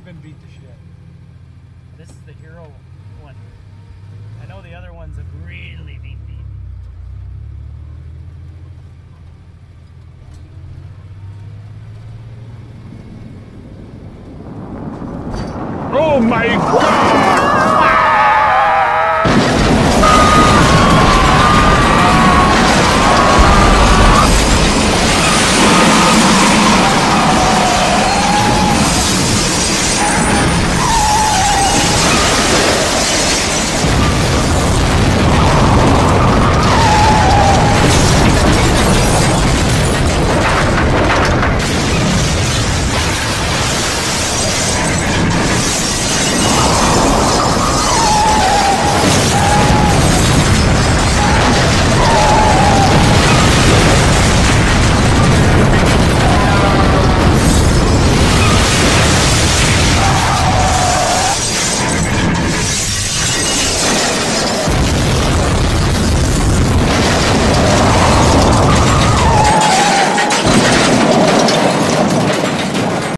has been beat to shit. This is the hero one. I know the other ones have really been beat. Oh my god!